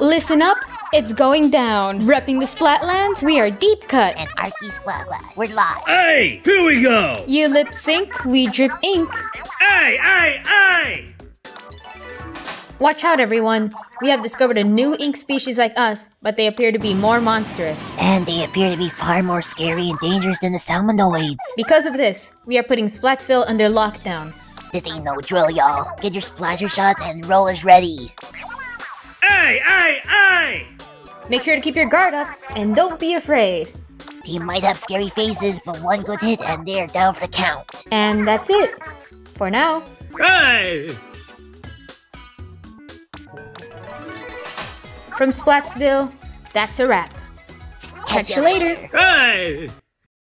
Listen up, it's going down. Repping the Splatlands, we are Deep Cut. And Arky Splatland. We're live. Hey, here we go. You lip sync, we drip ink. Hey, hey, hey! Watch out, everyone. We have discovered a new ink species like us, but they appear to be more monstrous. And they appear to be far more scary and dangerous than the Salmonoids. Because of this, we are putting Splatsville under lockdown. This ain't no drill, y'all. Get your Splattershots and rollers ready. Hey, hey, hey! Make sure to keep your guard up and don't be afraid. They might have scary faces, but one good hit and they're down for the count. And that's it. For now. Hey! From Splatsville, that's a wrap. Catch you later. Hey!